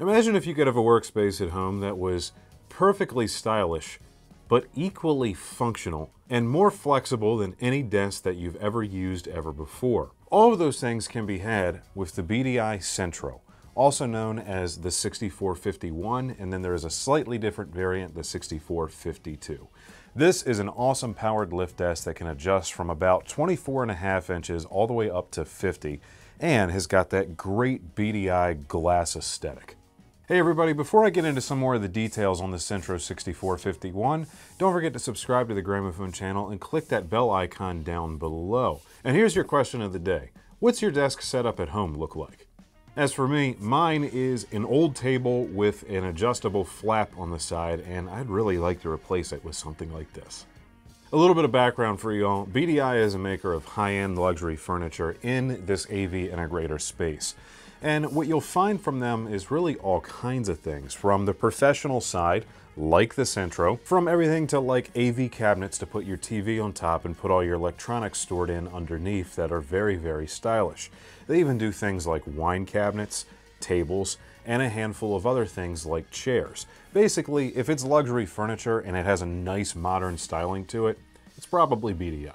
Imagine if you could have a workspace at home that was perfectly stylish, but equally functional and more flexible than any desk that you've ever used ever before. All of those things can be had with the BDI Centro, also known as the 6451, and then there is a slightly different variant, the 6452. This is an awesome powered lift desk that can adjust from about 24 and a half inches all the way up to 50 and has got that great BDI glass aesthetic. Hey everybody, before I get into some more of the details on the Centro 6451, don't forget to subscribe to the Gramophone channel and click that bell icon down below. And here's your question of the day. What's your desk setup at home look like? As for me, mine is an old table with an adjustable flap on the side, and I'd really like to replace it with something like this. A little bit of background for you all. BDI is a maker of high-end luxury furniture in this AV integrator space. And what you'll find from them is really all kinds of things, from the professional side, like the Centro, from everything to like AV cabinets to put your TV on top and put all your electronics stored in underneath that are very, very stylish. They even do things like wine cabinets, tables, and a handful of other things like chairs. Basically, if it's luxury furniture and it has a nice modern styling to it, it's probably BDI.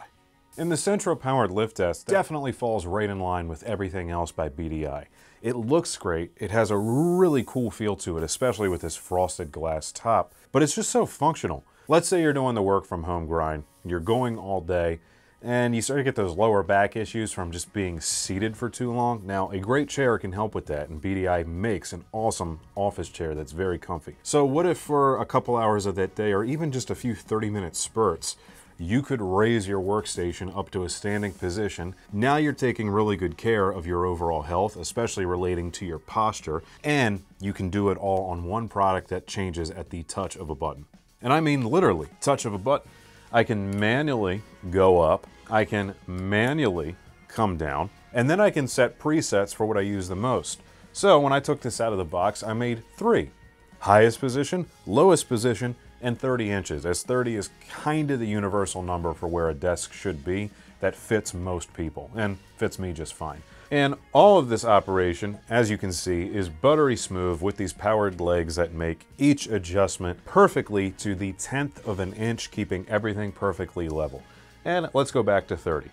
And the Centro powered lift desk definitely falls right in line with everything else by BDI. It looks great, it has a really cool feel to it, especially with this frosted glass top, but it's just so functional. Let's say you're doing the work from home grind, you're going all day, and you start to get those lower back issues from just being seated for too long. Now, a great chair can help with that, and BDI makes an awesome office chair that's very comfy. So what if for a couple hours of that day, or even just a few 30 minute spurts, you could raise your workstation up to a standing position. Now you're taking really good care of your overall health, especially relating to your posture, and you can do it all on one product that changes at the touch of a button. And I mean literally, touch of a button. I can manually go up, I can manually come down, and then I can set presets for what I use the most. So when I took this out of the box, I made three. Highest position, lowest position, and 30 inches, as 30 is kind of the universal number for where a desk should be that fits most people, and fits me just fine. And all of this operation, as you can see, is buttery smooth with these powered legs that make each adjustment perfectly to the tenth of an inch, keeping everything perfectly level. And let's go back to 30.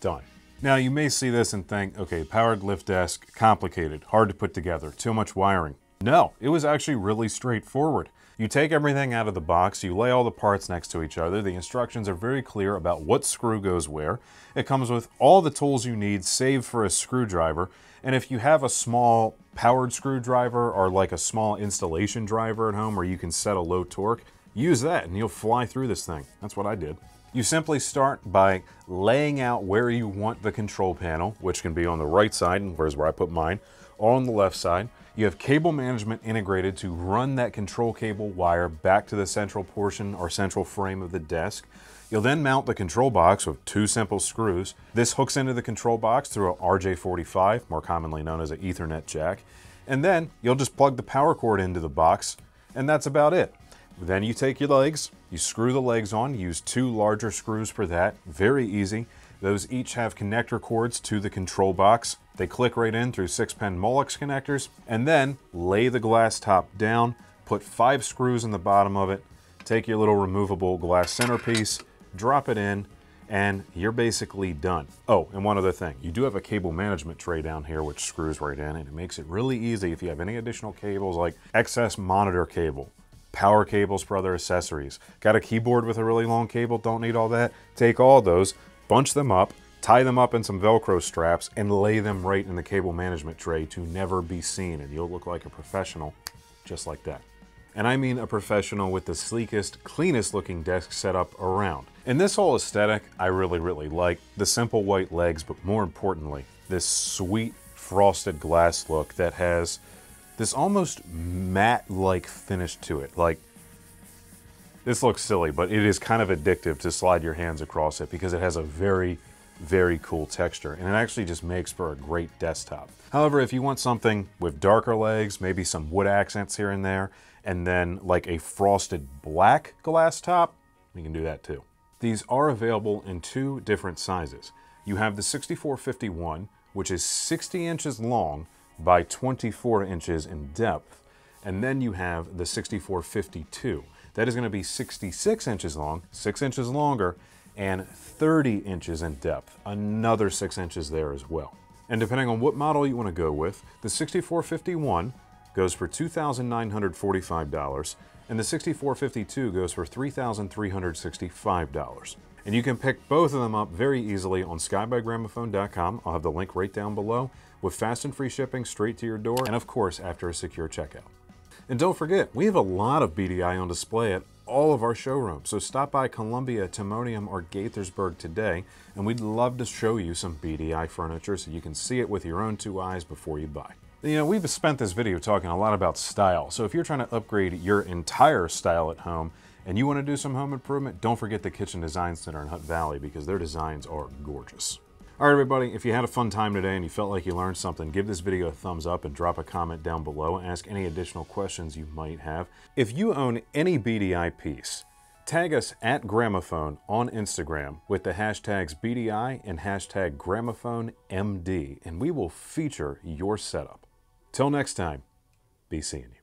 Done. Now you may see this and think, okay, powered lift desk, complicated, hard to put together, too much wiring. No, it was actually really straightforward. You take everything out of the box, you lay all the parts next to each other. The instructions are very clear about what screw goes where. It comes with all the tools you need, save for a screwdriver. And if you have a small powered screwdriver or like a small installation driver at home where you can set a low torque, use that and you'll fly through this thing. That's what I did. You simply start by laying out where you want the control panel, which can be on the right side, and where's where I put mine, or on the left side. You have cable management integrated to run that control cable wire back to the central portion or central frame of the desk. You'll then mount the control box with two simple screws. This hooks into the control box through a RJ45, more commonly known as an Ethernet jack. And then you'll just plug the power cord into the box, and that's about it. Then you take your legs, you screw the legs on, use two larger screws for that, very easy. Those each have connector cords to the control box. They click right in through six pin Molex connectors and then lay the glass top down, put five screws in the bottom of it, take your little removable glass centerpiece, drop it in, and you're basically done. Oh, and one other thing, you do have a cable management tray down here which screws right in and it makes it really easy if you have any additional cables like excess monitor cable, power cables for other accessories. Got a keyboard with a really long cable, don't need all that? Take all those, bunch them up, tie them up in some Velcro straps, and lay them right in the cable management tray to never be seen, and you'll look like a professional just like that. And I mean a professional with the sleekest, cleanest looking desk setup around. And this whole aesthetic, I really, really like. The simple white legs, but more importantly, this sweet frosted glass look that has this almost matte-like finish to it. Like this looks silly, but it is kind of addictive to slide your hands across it because it has a very, very cool texture and it actually just makes for a great desktop. However, if you want something with darker legs, maybe some wood accents here and there, and then like a frosted black glass top, you can do that too. These are available in two different sizes. You have the 6451, which is 60 inches long by 24 inches in depth. And then you have the 6452. That is going to be 66 inches long, 6 inches longer, and 30 inches in depth. Another 6 inches there as well. And depending on what model you want to go with, the 6451 goes for $2,945 and the 6452 goes for $3,365. And you can pick both of them up very easily on skybygramophone.com. I'll have the link right down below with fast and free shipping straight to your door and of course after a secure checkout. And don't forget, we have a lot of BDI on display at all of our showrooms. So stop by Columbia, Timonium, or Gaithersburg today, and we'd love to show you some BDI furniture so you can see it with your own two eyes before you buy. You know, we've spent this video talking a lot about style, so if you're trying to upgrade your entire style at home and you want to do some home improvement, don't forget the Kitchen Design Center in Hunt Valley because their designs are gorgeous. All right, everybody, if you had a fun time today and you felt like you learned something, give this video a thumbs up and drop a comment down below and ask any additional questions you might have. If you own any BDI piece, tag us at Gramophone on Instagram with the hashtags BDI and hashtag GramophoneMD, and we will feature your setup. Till next time, be seeing you.